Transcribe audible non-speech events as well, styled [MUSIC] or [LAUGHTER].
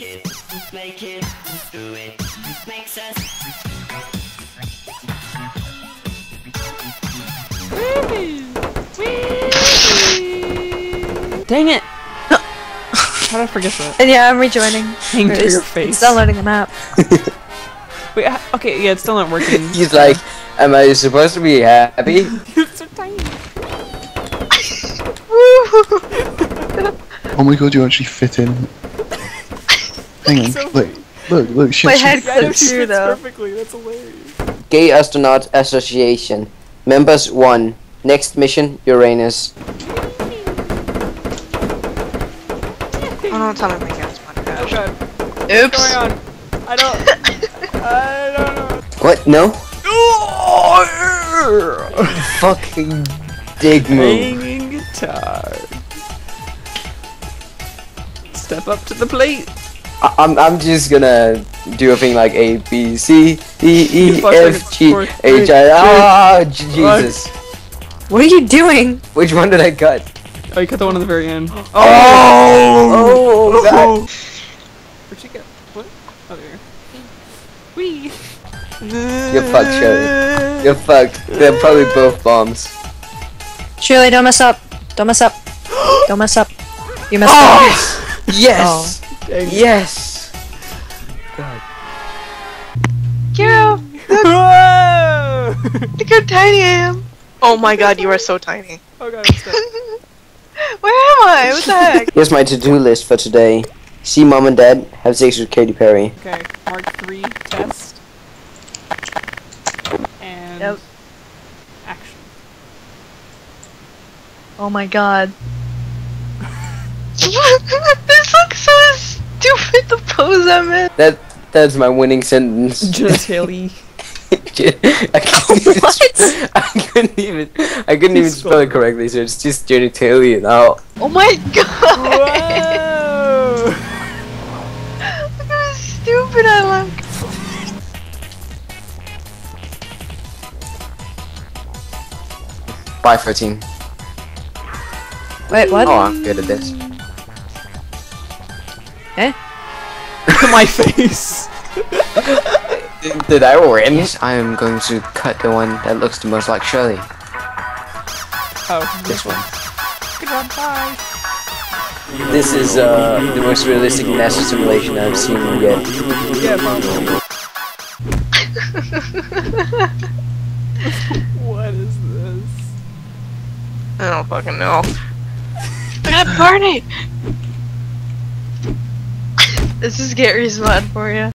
it, make it, do it, makes us. Dang it! How did I forget that? And yeah, I'm rejoining. Hang to your face. It's downloading the map. [LAUGHS] Wait, okay, yeah, it's still not working. [LAUGHS] He's like, am I supposed to be happy? [LAUGHS] it's so tiny. Oh my god, you actually fit in. Mm. Hang on, So look, look, look, she My actually head Yeah, I know clips she through fits though. perfectly. That's hilarious. Gay Astronaut Association. Members 1. Next mission, Uranus. Oh, don't tell me my gas Oh crash. god, what's Oops. going on? I don't. I don't know. What? No? [LAUGHS] Fucking dig move. HangingGuitar. Step up to the plate. I- I'm, I'm just gonna do a thing like A, B, C, D, E, Five F, seconds, G, four, H, three, I, ah, Jesus. What are you doing? Which one did I cut? Oh, you cut the one at the very end. Oh! Oh, God. Where'd she go? What? Oh, there. Wee. You're fucked, Shelly. You're fucked. They're probably both bombs. Shirley, don't mess up. Don't mess up. [GASPS] don't mess up. You messed up. Yes! Dang. Yes! Kiro, [LAUGHS] Whoa! look how tiny I am. Oh my god, you are so tiny. oh god, I'm. [LAUGHS] Where am I? What the heck? [LAUGHS] Here's my to-do list for today. See mom and dad, have sex with Katy Perry. Okay, Mark 3 test. And Yep. action. Oh my god. this looks so stupid, [LAUGHS] the pose I'm in. That that's my winning sentence. Genitalia. [LAUGHS] I couldn't even What? sp- [LAUGHS] I couldn't even I couldn't even spell it correctly, so it's just genitalia now. Oh my god. Whoa! Look how stupid I look. Bye 13. Wait, what? Oh, I'm good at this. Eh? My face. Did, did I win? Yes, I am going to cut the one that looks the most like Shirley. Oh, This one. Good job, bye. This is uh the most realistic NASA simulation I've seen yet. Yeah, [LAUGHS] what is this? I don't fucking know. Look at Barney! This is Garry's mod for you.